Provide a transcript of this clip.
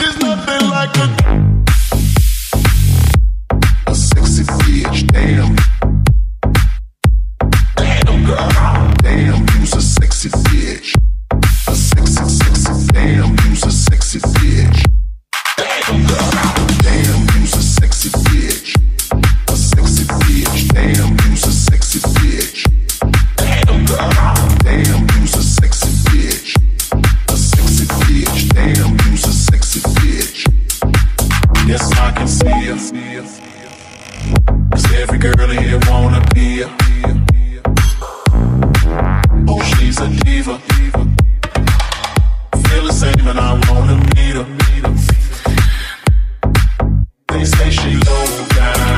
She's nothing like a Yes, I can see it. Every girl here wanna be. Oh, she's a diva. Feel the same and I wanna her. They say she low down.